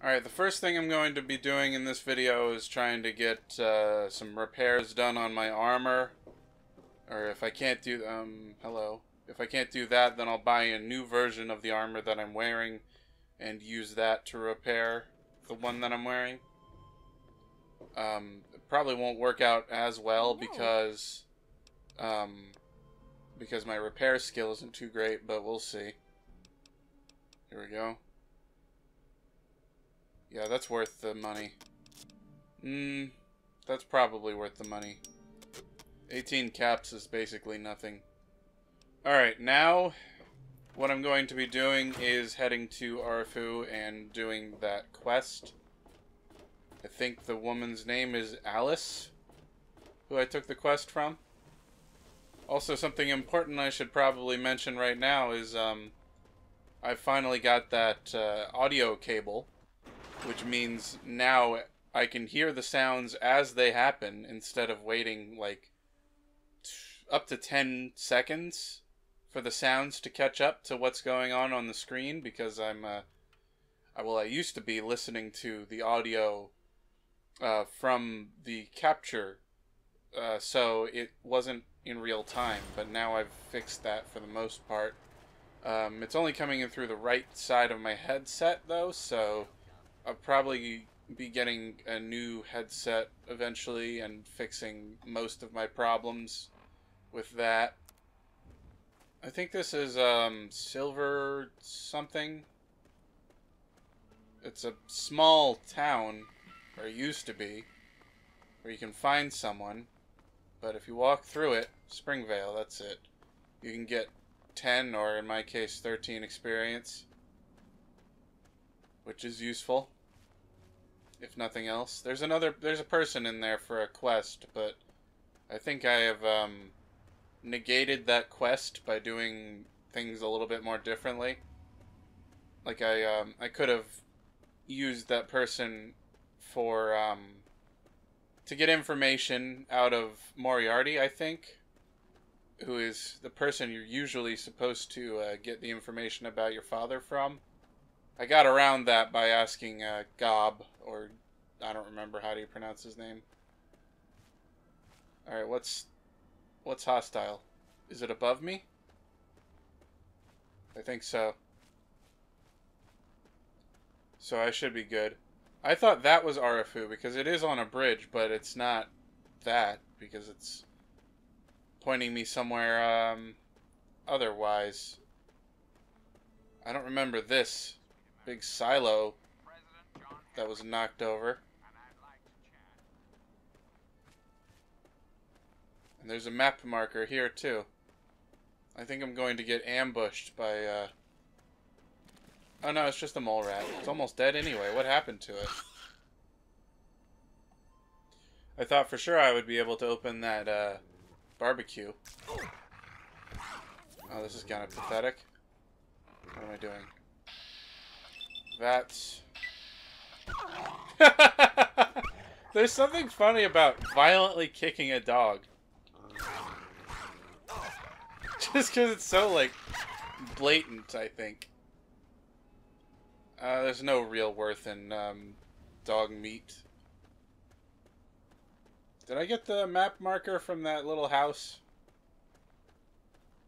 Alright, the first thing I'm going to be doing in this video is trying to get uh, some repairs done on my armor. Or if I can't do, um, hello. If I can't do that, then I'll buy a new version of the armor that I'm wearing and use that to repair the one that I'm wearing. Um, it probably won't work out as well because, um, because my repair skill isn't too great, but we'll see. Here we go. Yeah, that's worth the money. Mmm, that's probably worth the money. 18 caps is basically nothing. Alright, now what I'm going to be doing is heading to Arefu and doing that quest. I think the woman's name is Alice, who I took the quest from. Also, something important I should probably mention right now is um, I finally got that uh, audio cable which means now I can hear the sounds as they happen instead of waiting like up to 10 seconds for the sounds to catch up to what's going on on the screen because I'm uh well I used to be listening to the audio uh, from the capture uh, so it wasn't in real time but now I've fixed that for the most part. Um, it's only coming in through the right side of my headset though so I'll probably be getting a new headset eventually and fixing most of my problems with that. I think this is um, silver something. It's a small town, or used to be, where you can find someone. But if you walk through it, Springvale, that's it. You can get 10, or in my case, 13 experience. Which is useful if nothing else. There's another, there's a person in there for a quest, but I think I have um, negated that quest by doing things a little bit more differently. Like I, um, I could have used that person for um, to get information out of Moriarty. I think, who is the person you're usually supposed to uh, get the information about your father from. I got around that by asking uh, Gob, or I don't remember how do you pronounce his name. All right, what's what's hostile? Is it above me? I think so. So I should be good. I thought that was Arefu because it is on a bridge, but it's not that because it's pointing me somewhere um, otherwise. I don't remember this big silo that was knocked over. And there's a map marker here too. I think I'm going to get ambushed by, uh... Oh no, it's just a mole rat. It's almost dead anyway. What happened to it? I thought for sure I would be able to open that, uh, barbecue. Oh, this is kind of pathetic. What am I doing? That's... There's something funny about violently kicking a dog. Just because it's so, like, blatant, I think. Uh, there's no real worth in um, dog meat. Did I get the map marker from that little house?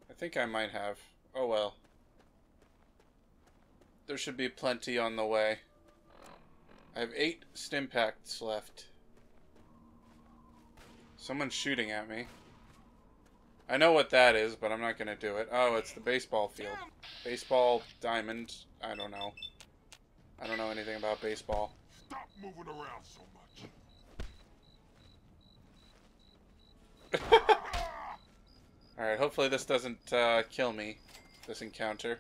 I think I might have. Oh well. There should be plenty on the way. I have eight stimpaks left. Someone's shooting at me. I know what that is, but I'm not going to do it. Oh, it's the baseball field. Baseball, diamond, I don't know. I don't know anything about baseball. Stop moving around so much. Alright, hopefully this doesn't uh, kill me, this encounter.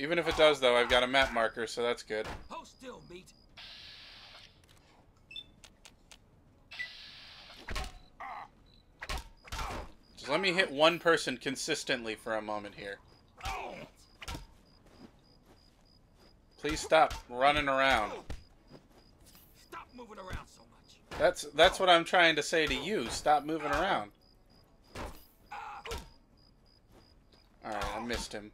Even if it does, though, I've got a map marker, so that's good. Hold still, meat. Just let me hit one person consistently for a moment here. Please stop running around. Stop moving around so much. That's that's what I'm trying to say to you. Stop moving around. Alright, I missed him.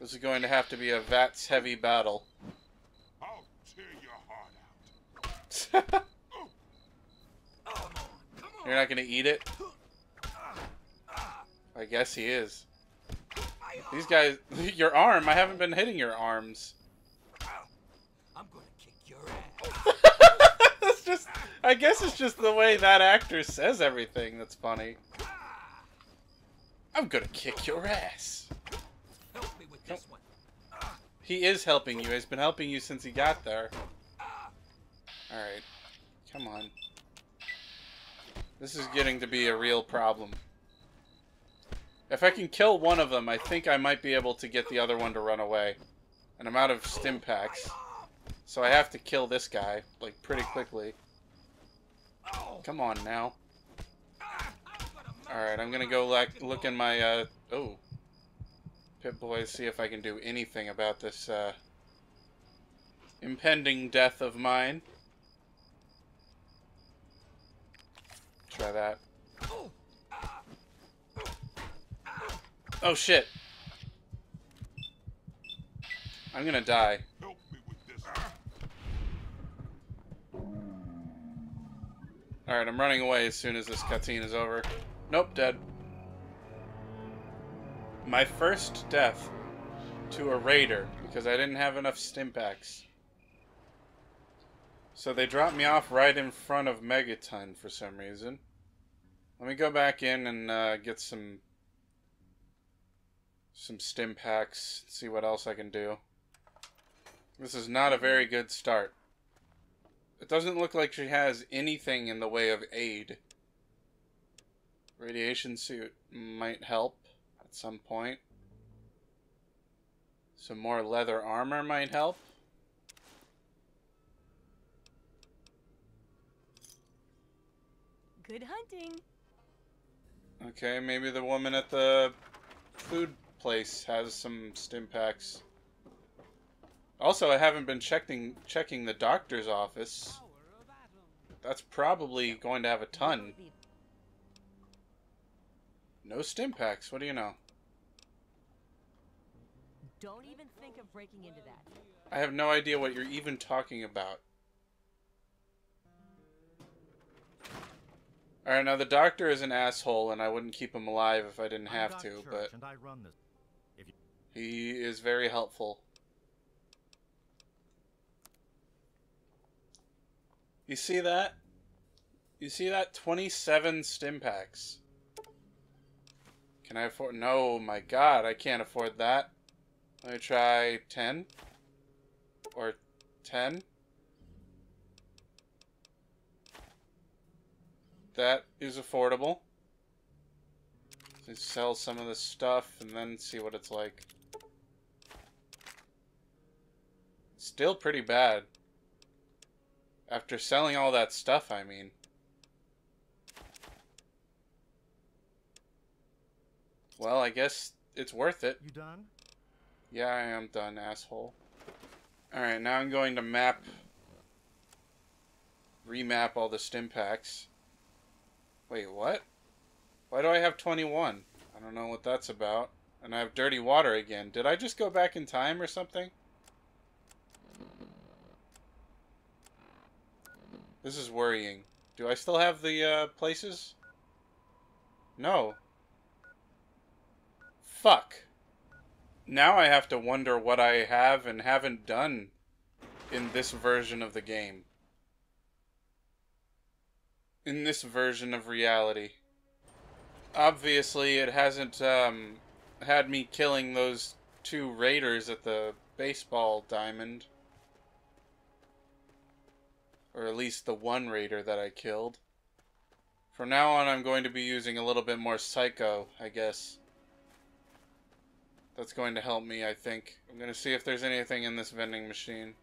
This is going to have to be a VATS heavy battle. I'll tear your heart out. You're not gonna eat it? I guess he is. These guys, your arm, I haven't been hitting your arms. I'm gonna kick your ass. That's just, I guess it's just the way that actor says everything that's funny. I'm gonna kick your ass. Help me with this one. He is helping you. He's been helping you since he got there. Alright. Come on. This is getting to be a real problem. If I can kill one of them, I think I might be able to get the other one to run away. And I'm out of stim packs. So I have to kill this guy, like, pretty quickly. Come on now. Alright, I'm gonna go like look in my, uh, oh. Pip-Boy, see if I can do anything about this, uh, impending death of mine. Try that. Oh shit! I'm gonna die. Alright, I'm running away as soon as this cutscene is over. Nope, dead. My first death to a raider because I didn't have enough stim packs. So they dropped me off right in front of Megaton for some reason. Let me go back in and uh, get some some stim packs, see what else I can do. This is not a very good start. It doesn't look like she has anything in the way of aid. Radiation suit might help at some point. Some more leather armor might help. Good hunting. Okay, maybe the woman at the food place has some stim packs. Also, I haven't been checking checking the doctor's office. That's probably going to have a ton. No stim packs. What do you know? Don't even think of breaking into that. I have no idea what you're even talking about. Alright, now the doctor is an asshole, and I wouldn't keep him alive if I didn't have to, Church, but and I run this. If you, he is very helpful. You see that? You see that? 27 stim packs. Can I afford... No, my god, I can't afford that. Let me try 10. Or 10. That is affordable. Let's sell some of this stuff and then see what it's like. Still pretty bad. After selling all that stuff, I mean. Well, I guess it's worth it. you done? Yeah, I am done, asshole. Alright, now I'm going to map... Remap all the stim packs. Wait, what? Why do I have 21? I don't know what that's about. And I have dirty water again. Did I just go back in time or something? This is worrying. Do I still have the uh, places? No. Fuck. Now I have to wonder what I have and haven't done in this version of the game. In this version of reality. Obviously, it hasn't um, had me killing those two raiders at the baseball diamond. Or at least the one raider that I killed. From now on, I'm going to be using a little bit more psycho, I guess. That's going to help me, I think. I'm going to see if there's anything in this vending machine.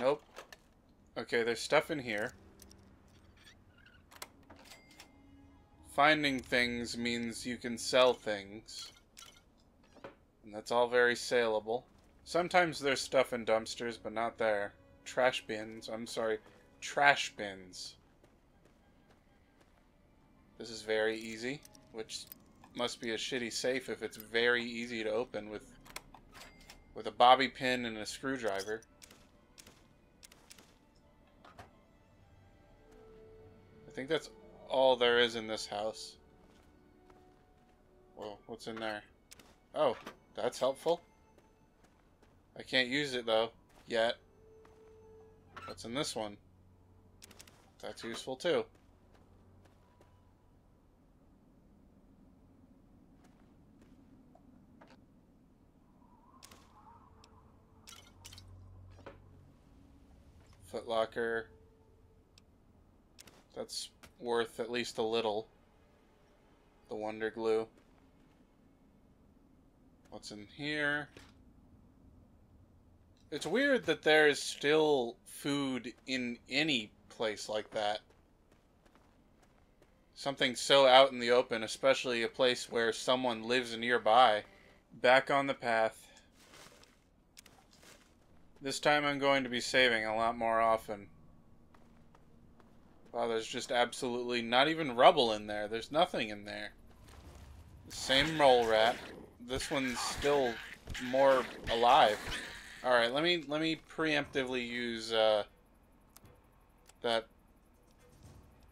Nope. Okay, there's stuff in here. Finding things means you can sell things. And that's all very saleable. Sometimes there's stuff in dumpsters, but not there. Trash bins. I'm sorry. Trash bins. This is very easy, which must be a shitty safe if it's very easy to open with with a bobby pin and a screwdriver. I think that's all there is in this house. Well, what's in there? Oh, that's helpful. I can't use it though, yet. What's in this one? That's useful too. Footlocker. That's worth at least a little. The Wonder Glue. What's in here? It's weird that there is still food in any place like that. Something so out in the open, especially a place where someone lives nearby. Back on the path. This time I'm going to be saving a lot more often. Wow, there's just absolutely not even rubble in there. There's nothing in there. Same mole rat. This one's still more alive. Alright, let me let me preemptively use uh, that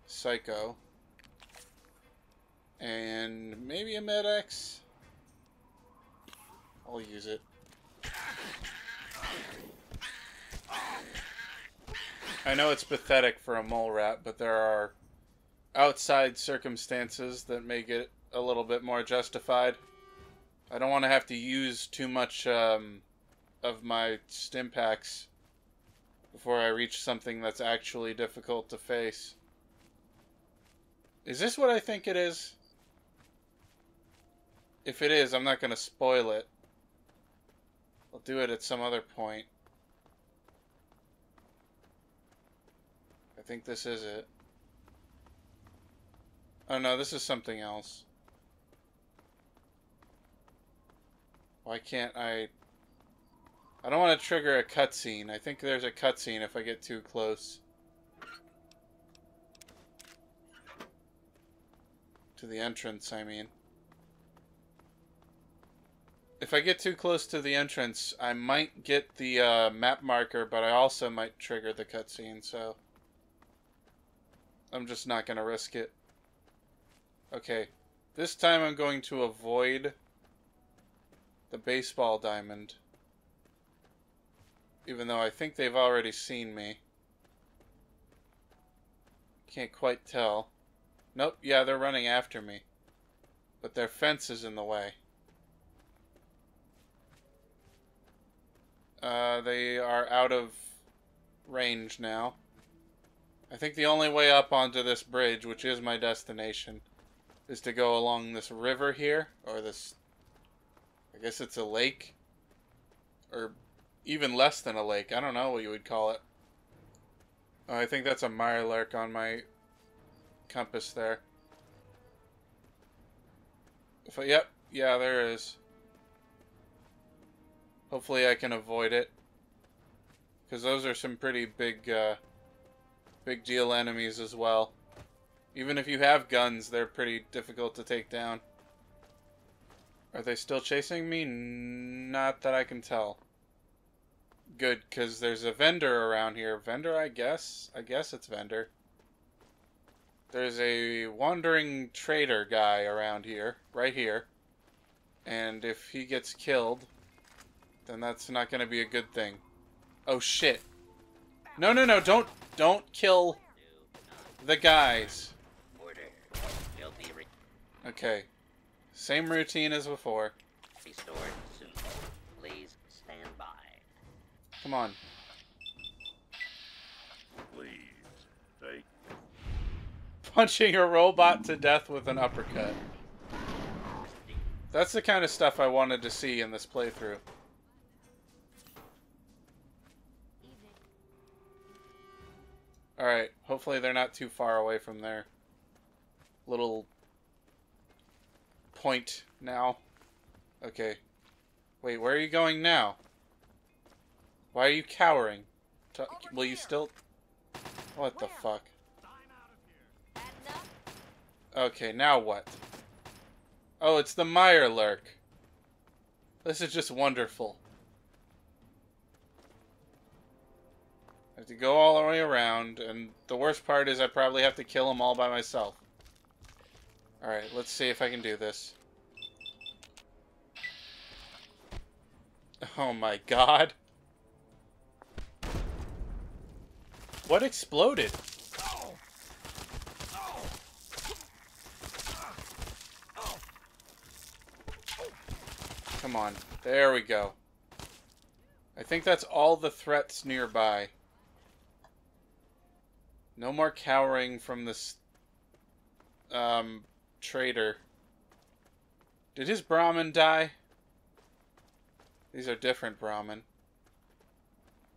psycho. And maybe a Med-X. I'll use it. I know it's pathetic for a mole rat, but there are outside circumstances that make it a little bit more justified. I don't want to have to use too much um, of my stim packs before I reach something that's actually difficult to face. Is this what I think it is? If it is, I'm not going to spoil it. I'll do it at some other point. Think this is it. Oh no, this is something else. Why can't I... I don't want to trigger a cutscene. I think there's a cutscene if I get too close. To the entrance, I mean. If I get too close to the entrance, I might get the uh, map marker, but I also might trigger the cutscene, so... I'm just not going to risk it. Okay. This time I'm going to avoid the baseball diamond. Even though I think they've already seen me. Can't quite tell. Nope, yeah, they're running after me. But their fence is in the way. Uh, they are out of range now. I think the only way up onto this bridge, which is my destination, is to go along this river here, or this, I guess it's a lake, or even less than a lake. I don't know what you would call it. Oh, I think that's a Mirelurk on my compass there. If I, yep, yeah, there is. Hopefully I can avoid it. Because those are some pretty big, uh, big deal enemies as well. Even if you have guns, they're pretty difficult to take down. Are they still chasing me? Not that I can tell. Good, because there's a vendor around here. Vendor, I guess? I guess it's vendor. There's a wandering trader guy around here, right here. And if he gets killed, then that's not going to be a good thing. Oh, shit. No, no, no, don't, don't kill the guys. Okay. Same routine as before. Please stand by. Come on. Please, take Punching a robot to death with an uppercut. That's the kind of stuff I wanted to see in this playthrough. Alright, hopefully they're not too far away from their little point now. Okay. Wait, where are you going now? Why are you cowering? T- will you still... What the fuck? Okay, now what? Oh, it's the Mirelurk. This is just wonderful. I have to go all the way around, and the worst part is I probably have to kill them all by myself. Alright, let's see if I can do this. Oh my god. What exploded? Come on. There we go. I think that's all the threats nearby. No more cowering from this um traitor. Did his Brahmin die? These are different Brahmin.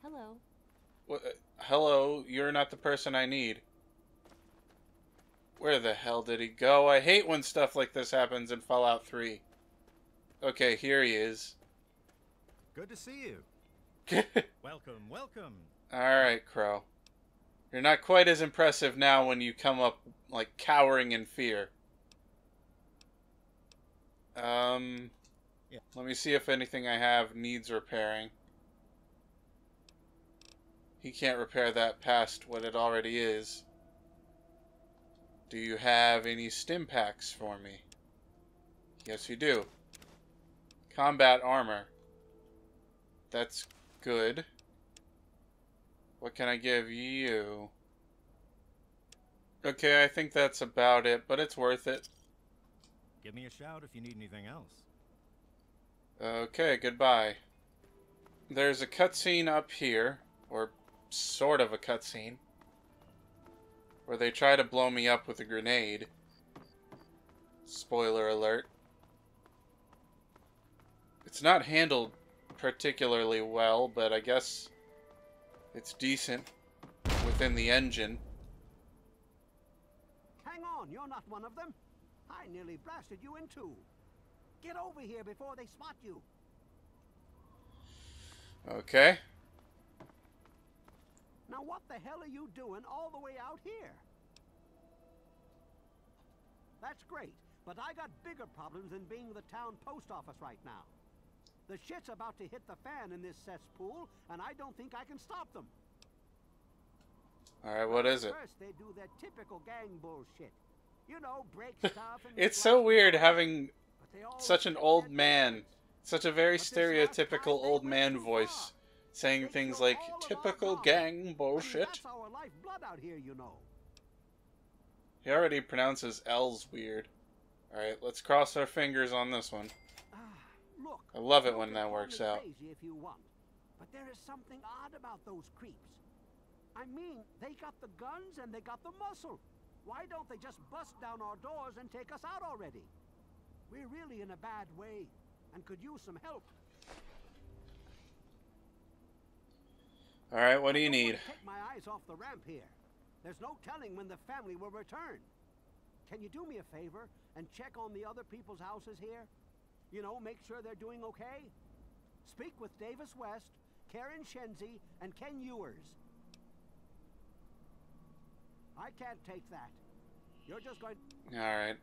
Hello. What, uh, hello, you're not the person I need. Where the hell did he go? I hate when stuff like this happens in Fallout 3. Okay, here he is. Good to see you. Welcome, welcome. Alright, Crow. You're not quite as impressive now when you come up, like, cowering in fear. Um... Yeah. Let me see if anything I have needs repairing. He can't repair that past what it already is. Do you have any stim packs for me? Yes, you do. Combat armor. That's good. What can I give you? Okay, I think that's about it, but it's worth it. Give me a shout if you need anything else. Okay, goodbye. There's a cutscene up here, or sort of a cutscene, where they try to blow me up with a grenade. Spoiler alert. It's not handled particularly well, but I guess it's decent within the engine. Hang on, you're not one of them. I nearly blasted you in two. Get over here before they spot you. Okay. Now what the hell are you doing all the way out here? That's great, but I got bigger problems than being the town post office right now. The shit's about to hit the fan in this cesspool, and I don't think I can stop them. Alright, what is it? First, they do their typical gang bullshit. You know, break stuff and It's so weird having but they always such an old man, such a very But this last time stereotypical old man voice, saying things like all typical gang bullshit. that's our lifeblood out here, you know. He already pronounces L's weird. Alright, let's cross our fingers on this one. Look. I love it when that works out. Crazy if you want, but there is something odd about those creeps. I mean, they got the guns and they got the muscle. Why don't they just bust down our doors and take us out already? We're really in a bad way and could use some help. Alright, what do you need? Take my eyes off the ramp here. There's no telling when the family will return. Can you do me a favor and check on the other people's houses here? You know, make sure they're doing okay. Speak with Davis West, Karen Shenzi, and Ken Ewers. I can't take that. You're just going Alright.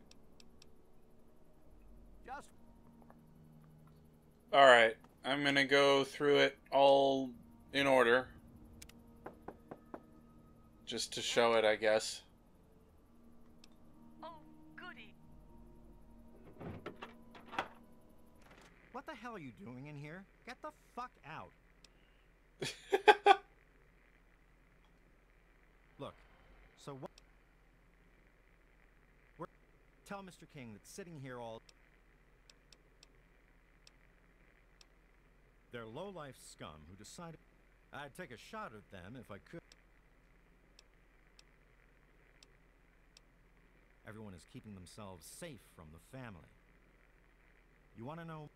just Alright, I'm gonna go through it all in order. Just to show it, I guess. What the hell are you doing in here? Get the fuck out. Look, so what? We're, tell Mr. King that sitting here all. They're low-life scum who decided I'd take a shot at them if I could. Everyone is keeping themselves safe from the family. You want to know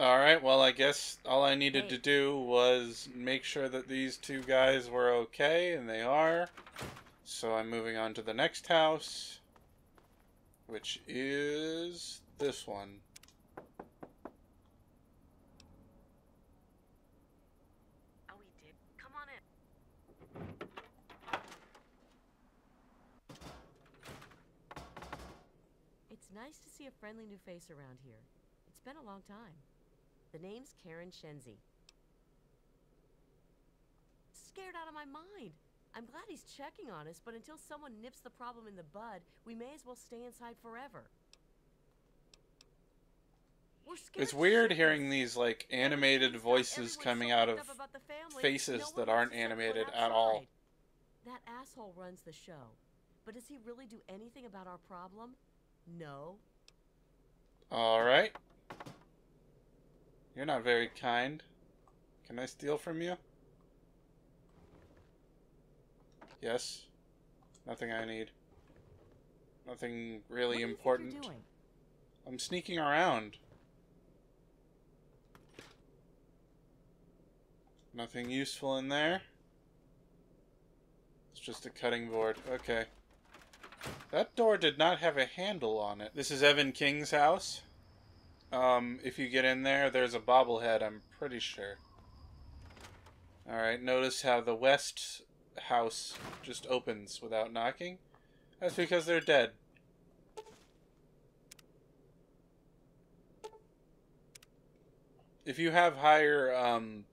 Alright, well, I guess all I needed to do was make sure that these two guys were okay, and they are. So I'm moving on to the next house, which is this one. Oh, he did. Come on in. It's nice to see a friendly new face around here. It's been a long time. The name's Karen Shenzi. Scared out of my mind. I'm glad he's checking on us, but until someone nips the problem in the bud, we may as well stay inside forever. We're scared It's weird hearing these like animated voices coming out of faces that aren't to set foot animated at all. That asshole runs the show. But does he really do anything about our problem? No. All right. You're not very kind. Can I steal from you? Yes. Nothing I need. Nothing really what do you important. Doing? I'm sneaking around. Nothing useful in there. It's just a cutting board. Okay. That door did not have a handle on it. This is Evan King's house. Um, if you get in there, there's a bobblehead, I'm pretty sure. Alright, notice how the west house just opens without knocking? That's because they're dead. If you have higher, um,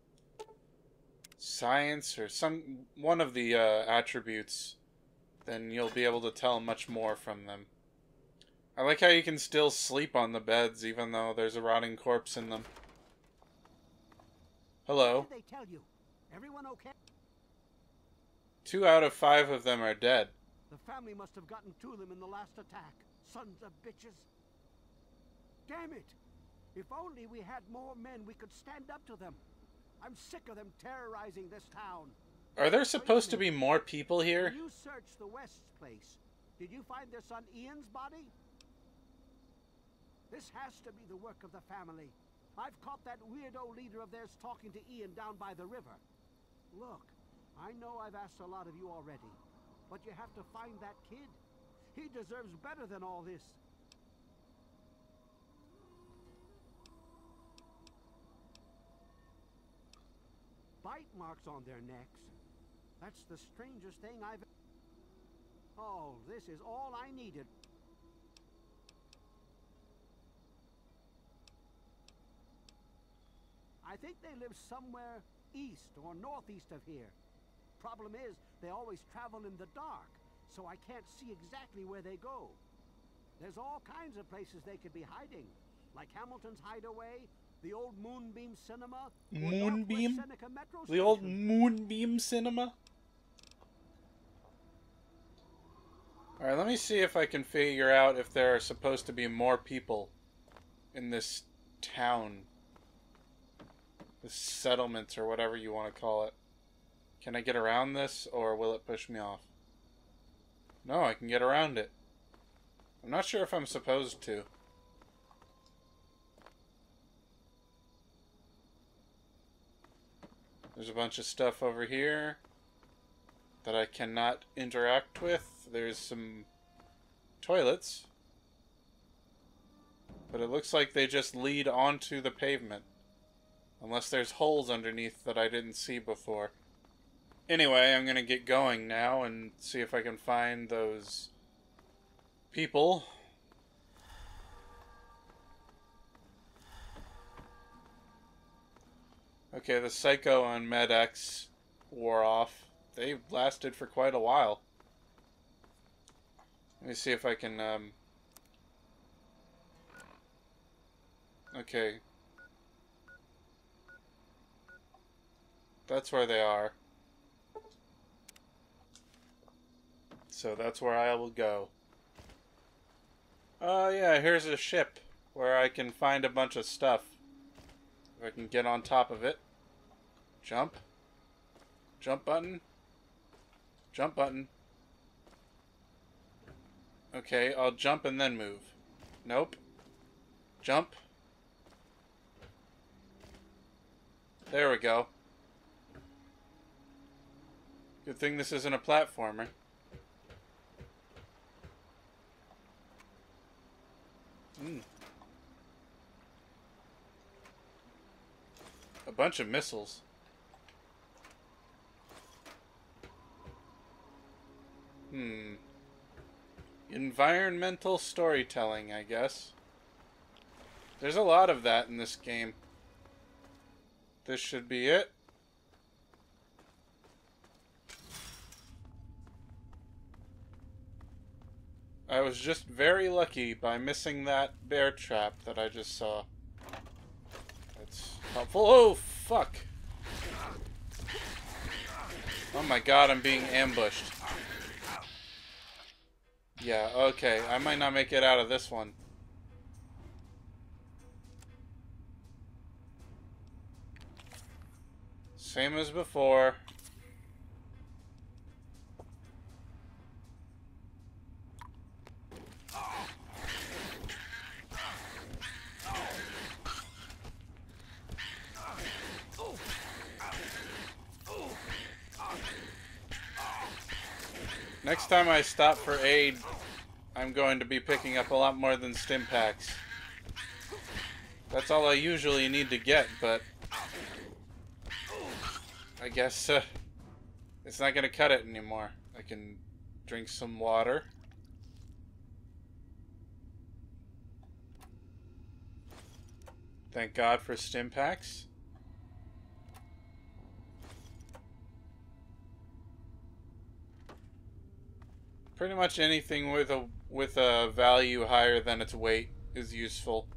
science or some, one of the, uh, attributes, then you'll be able to tell much more from them. I like how you can still sleep on the beds even though there's a rotting corpse in them. Hello. What did they tell you? Everyone okay? Two out of five of them are dead. The family must have gotten to them in the last attack. Sons of bitches. Damn it! If only we had more men, we could stand up to them. I'm sick of them terrorizing this town. Are there supposed to be more people here? You searched the West's place, did you find their son Ian's body? This has to be the work of the family. I've caught that weirdo leader of theirs talking to Ian down by the river. Look, I know I've asked a lot of you already, but you have to find that kid. He deserves better than all this. Bite marks on their necks. That's the strangest thing I've... Oh, this is all I needed. I think they live somewhere east or northeast of here. Problem is, they always travel in the dark, so I can't see exactly where they go. There's all kinds of places they could be hiding, like Hamilton's Hideaway, the old Moonbeam Cinema, or Moonbeam? Seneca Metro The old Moonbeam Cinema? Alright, let me see if I can figure out if there are supposed to be more people in this town. This settlement, or whatever you want to call it. Can I get around this, or will it push me off? No, I can get around it. I'm not sure if I'm supposed to. There's a bunch of stuff over here that I cannot interact with. There's some toilets. But it looks like they just lead onto the pavement. Unless there's holes underneath that I didn't see before. Anyway, I'm gonna get going now and see if I can find those people. Okay, the Psycho and MedX wore off. They lasted for quite a while. Let me see if I can, um... Okay. That's where they are. So that's where I will go. Oh, uh, yeah, here's a ship where I can find a bunch of stuff. If I can get on top of it. Jump. Jump button. Jump button. Okay, I'll jump and then move. Nope. Jump. There we go. Good thing this isn't a platformer. Hmm. A bunch of missiles. Hmm. Environmental storytelling, I guess. There's a lot of that in this game. This should be it. I was just very lucky by missing that bear trap that I just saw. That's helpful. Oh, fuck. Oh my god, I'm being ambushed. Yeah, okay. I might not make it out of this one. Same as before. Next time I stop for aid, I'm going to be picking up a lot more than stim packs. That's all I usually need to get, but I guess uh, it's not going to cut it anymore. I can drink some water. Thank God for stim packs. Pretty much anything with a with a value higher than its weight is useful.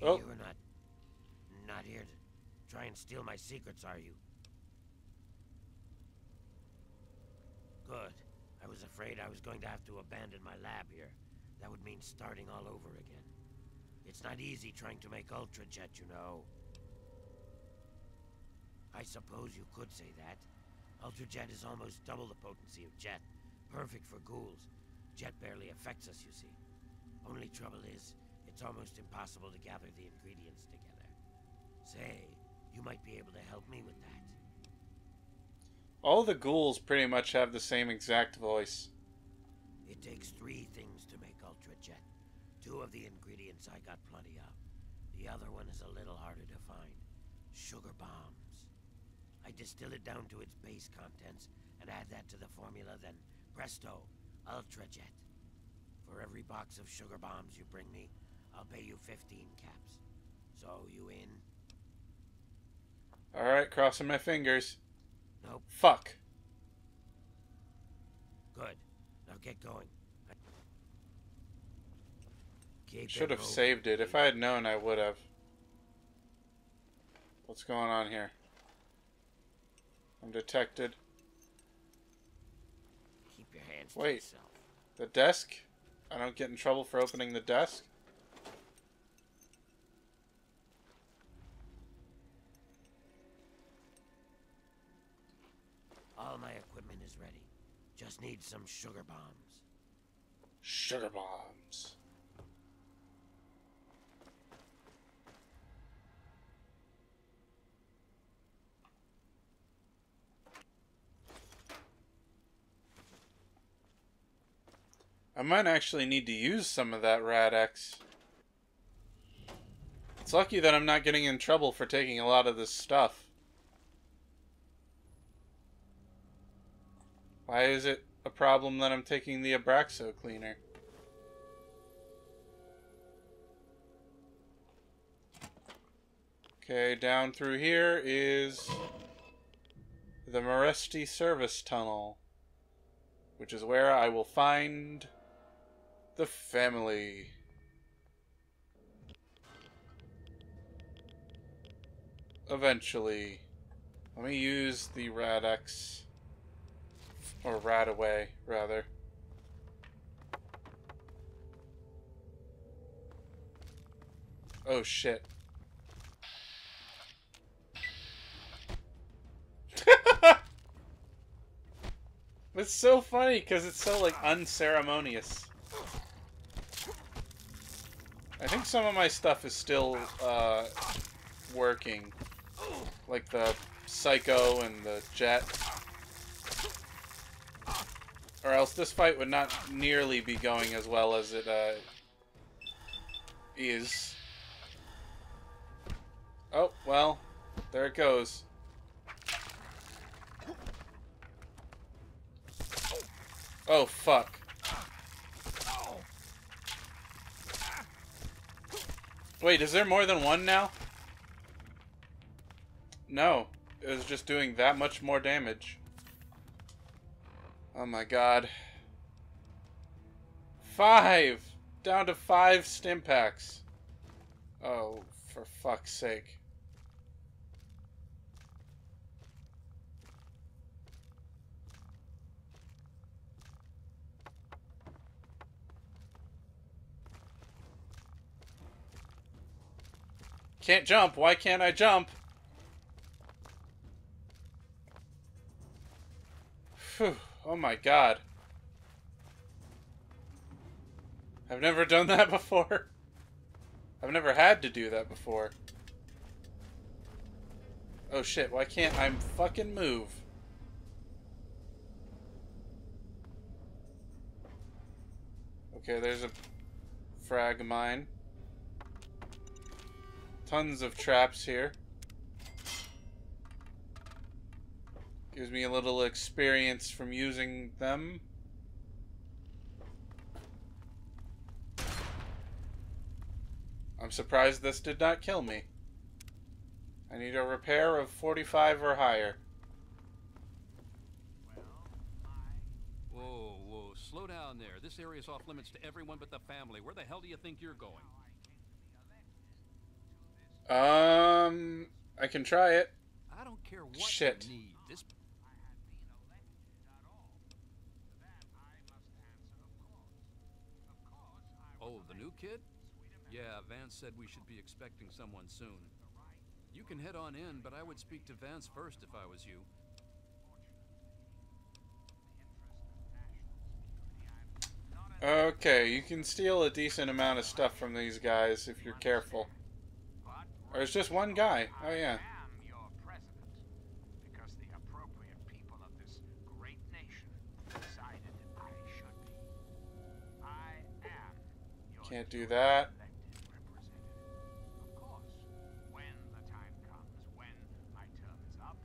Oh. You're not not here to try and steal my secrets, are you? Good. I was afraid I was going to have to abandon my lab here. That would mean starting all over again. It's not easy trying to make Ultrajet, you know. I suppose you could say that. Ultrajet is almost double the potency of Jet. Perfect for ghouls. Jet barely affects us, you see. Only trouble is, it's almost impossible to gather the ingredients together. Say, you might be able to help me with that. All the ghouls pretty much have the same exact voice. It takes three things to make Ultrajet. Two of the ingredients I got plenty of. The other one is a little harder to find. Sugar bombs. I distill it down to its base contents and add that to the formula, then presto, Ultrajet. For every box of sugar bombs you bring me, I'll pay you 15 caps. So, you in? Alright, crossing my fingers. Nope. Fuck. Good. Now get going. Keep Should have saved it. If I had known, I would have. What's going on here? I'm detected. Keep your hands Wait. The desk? I don't get in trouble for opening the desk? All my equipment is ready. Just need some sugar bombs. Sugar bombs. I might actually need to use some of that Rad-X. It's lucky that I'm not getting in trouble for taking a lot of this stuff. Why is it a problem that I'm taking the Abraxo cleaner? Okay, down through here is the Meresti Service Tunnel, which is where I will find the family. Eventually. Let me use the Rad-X. Or Radaway, rather. Oh shit. it's so funny because it's so like unceremonious. I think some of my stuff is still uh, working, like the Psycho and the Jet. Or else this fight would not nearly be going as well as it uh, is. Oh, well, there it goes. Oh, fuck. Wait, is there more than one now? No. It was just doing that much more damage. Oh my god. Five! Down to five Stimpaks. Oh, for fuck's sake. Can't jump. Why can't I jump? Phew. Oh my god. I've never done that before. I've never had to do that before. Oh shit, why can't I fucking move? Okay, there's a frag mine. Tons of traps here. Gives me a little experience from using them. I'm surprised this did not kill me. I need a repair of 45 or higher. Whoa, whoa, slow down there. This area's off limits to everyone but the family. Where the hell do you think you're going? Um, I can try it. I don't care what Shit. you need. This Oh, the new kid? Yeah, Vance said we should be expecting someone soon. You can head on in, but I would speak to Vance first if I was you. Okay, you can steal a decent amount of stuff from these guys if you're careful. Or it's just one guy. Oh yeah. am your president because the appropriate people of this great nation decided I should be. I am your Can't do that. elected representative. Of course, when the time comes, when my term is up,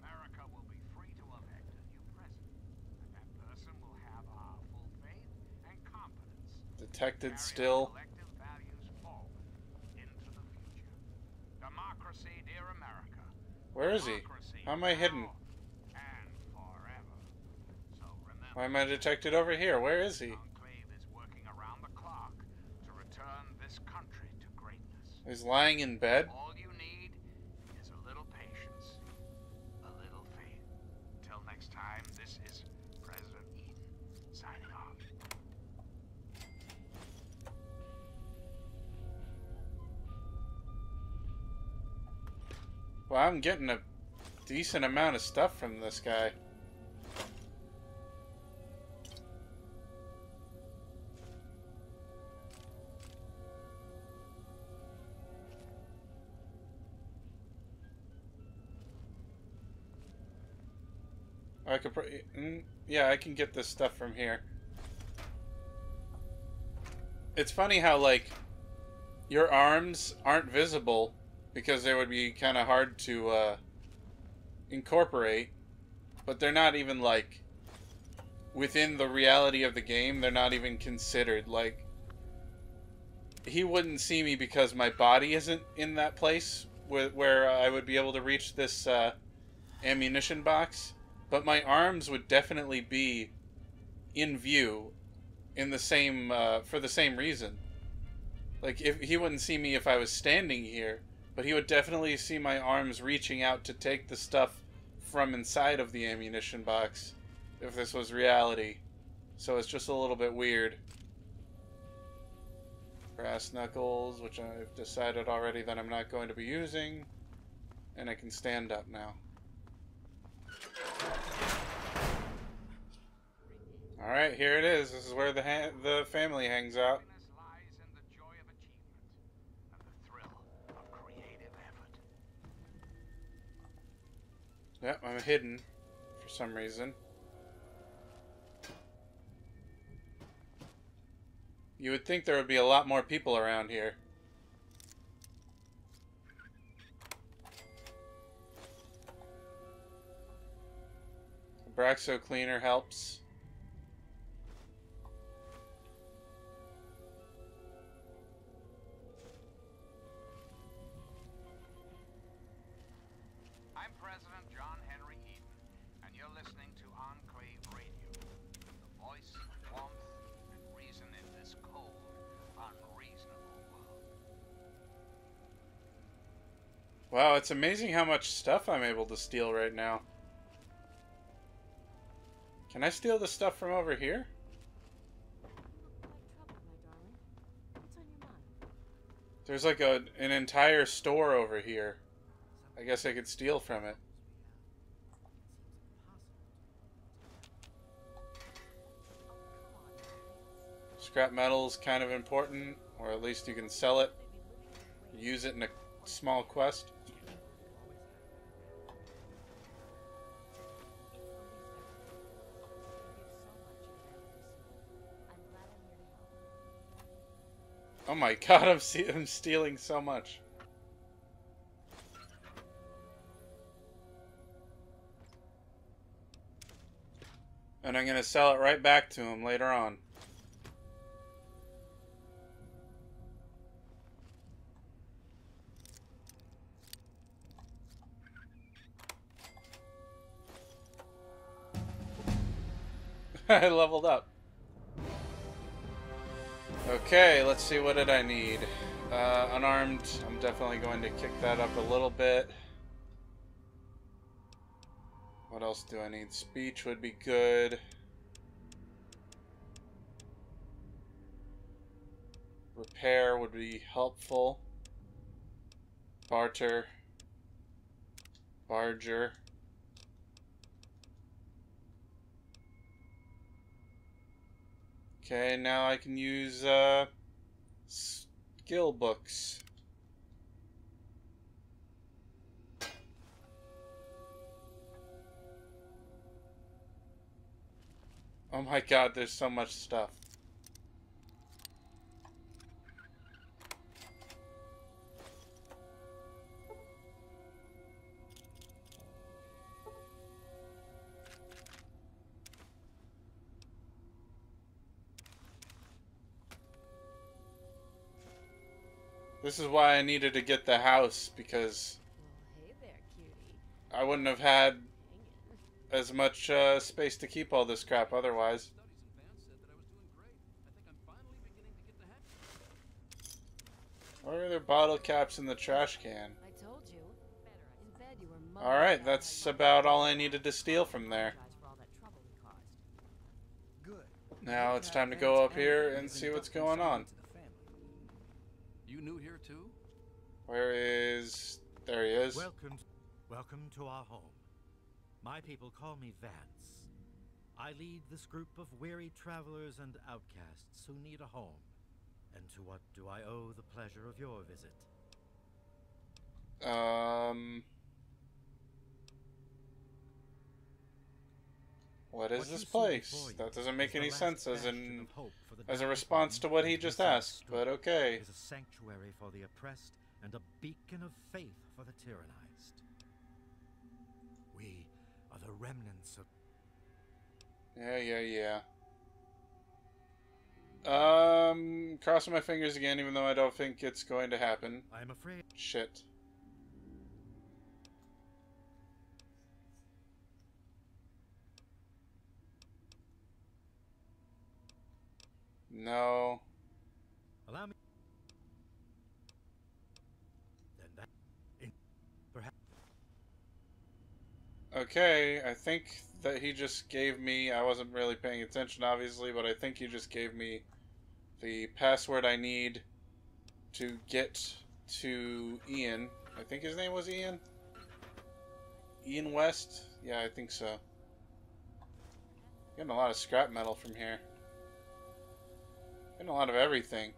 America will be free to elect a new president. And that person will have our full faith and confidence Detected carry our still. collective values forward into the future. Democracy, dear America. Where is he? How am I hidden? Why am I detected over here? Where is he? He's lying in bed? Well, I'm getting a decent amount of stuff from this guy. I could, mm, yeah, I can get this stuff from here. It's funny how like your arms aren't visible because they would be kind of hard to uh, incorporate, but they're not even like within the reality of the game. They're not even considered like he wouldn't see me because my body isn't in that place where, where I would be able to reach this uh, ammunition box, but my arms would definitely be in view in the same uh, for the same reason. Like if he wouldn't see me if I was standing here, but he would definitely see my arms reaching out to take the stuff from inside of the ammunition box if this was reality. So it's just a little bit weird. Brass knuckles, which I've decided already that I'm not going to be using. And I can stand up now. Alright, here it is. This is where the the family hangs out. Yep, I'm hidden for some reason. You would think there would be a lot more people around here. Abraxo cleaner helps. Wow, it's amazing how much stuff I'm able to steal right now. Can I steal the stuff from over here? There's like a an entire store over here. I guess I could steal from it. Scrap metal is kind of important, or at least you can sell it. Use it in a small quest. Oh my god, I'm, I'm stealing so much. And I'm going to sell it right back to him later on. I leveled up. Okay, let's see, what did I need? Uh, unarmed, I'm definitely going to kick that up a little bit. What else do I need? Speech would be good. Repair would be helpful. Barter. Barger. Okay, now I can use uh, skill books. Oh my god, there's so much stuff. This is why I needed to get the house, because I wouldn't have had as much uh, space to keep all this crap otherwise. Where are there bottle caps in the trash can? Alright, that's about all I needed to steal from there. Now it's time to go up here and see what's going on. You new here too? Where is... There he is. Welcome, welcome to our home. My people call me Vance. I lead this group of weary travelers and outcasts who need a home. And to what do I owe the pleasure of your visit? Um... What is What this place? That doesn't make any sense as in hope for the as a response to what he just asked, but okay. Is a sanctuary for the oppressed and a beacon of faith for the tyrannized. We are the remnants of Yeah, yeah, yeah. Um, crossing my fingers again, even though I don't think it's going to happen. I'm afraid Shit. No. Allow me. Then that. Perhaps. Okay, I think that he just gave me. I wasn't really paying attention, obviously, but I think he just gave me the password I need to get to Ian. I think his name was Ian. Ian West? Yeah, I think so. Getting a lot of scrap metal from here. Getting a lot of everything.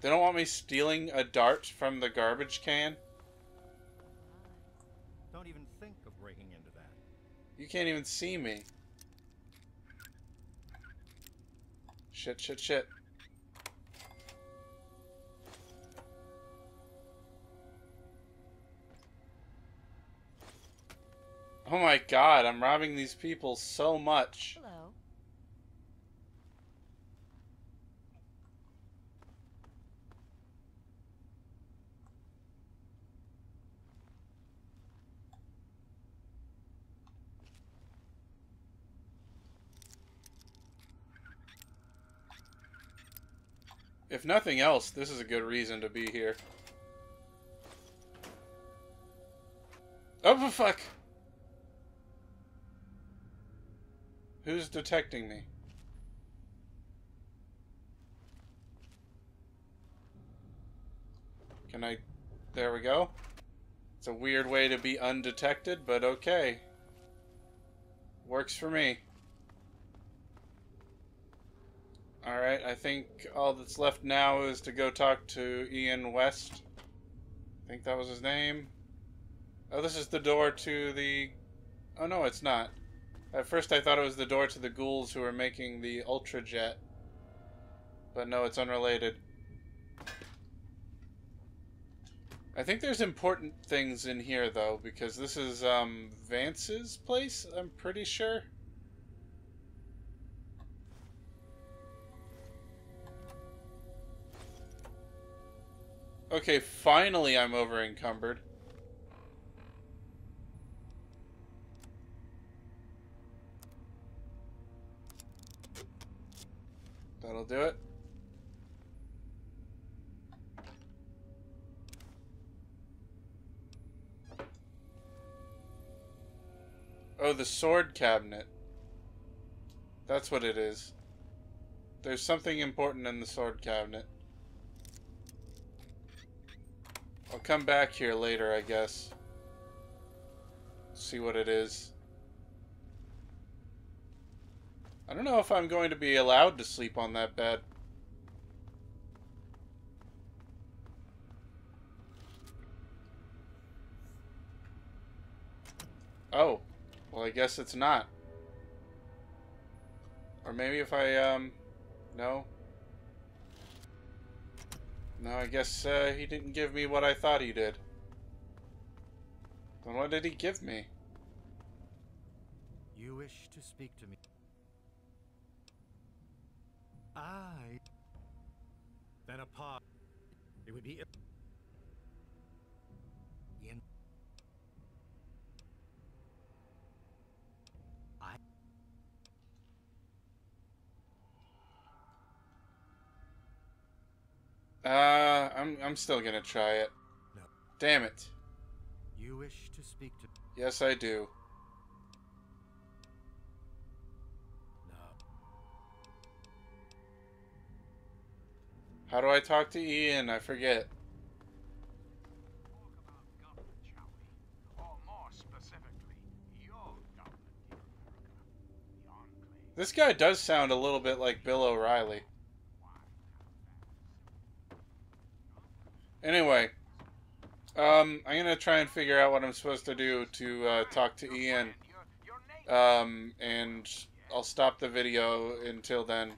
They don't want me stealing a dart from the garbage can? Don't even think of breaking into that. You can't even see me. Shit, shit, shit. Oh my god, I'm robbing these people so much. Hello. If nothing else, this is a good reason to be here. Oh, fuck! Who's detecting me? Can I... There we go. It's a weird way to be undetected, but okay. Works for me. Alright, I think all that's left now is to go talk to Ian West. I think that was his name. Oh, this is the door to the... Oh, no, it's not. At first I thought it was the door to the ghouls who are making the Ultra Jet. But no, it's unrelated. I think there's important things in here, though, because this is, um, Vance's place, I'm pretty sure. Okay, finally I'm over encumbered. That'll do it. Oh, the sword cabinet. That's what it is. There's something important in the sword cabinet. I'll come back here later, I guess. See what it is. I don't know if I'm going to be allowed to sleep on that bed. Oh. Well, I guess it's not. Or maybe if I, um... No. No, I guess uh, he didn't give me what I thought he did. Then what did he give me? You wish to speak to me? I. Then apart. It would be. In. I. Uh, I'm I'm still gonna try it. No. Damn it. You wish to speak to. Yes, I do. How do I talk to Ian? I forget. This guy does sound a little bit like Bill O'Reilly. Anyway, um, I'm gonna try and figure out what I'm supposed to do to uh, talk to Ian. Um, and I'll stop the video until then.